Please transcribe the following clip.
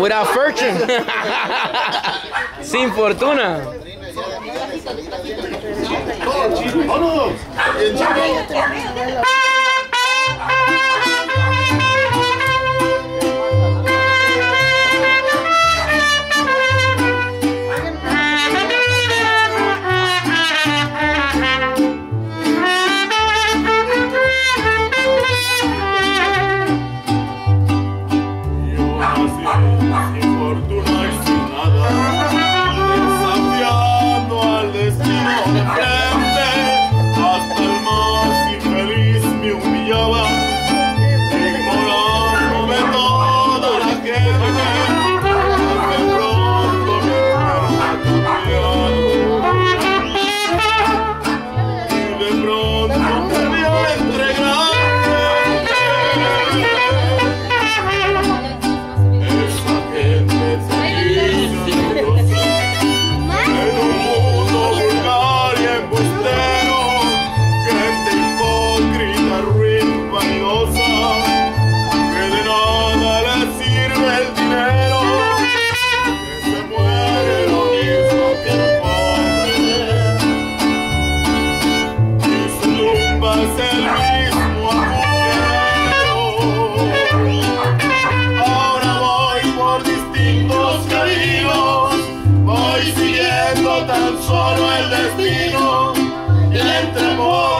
Without fortune. Sin fortuna. Oh. solo el destino le entregó.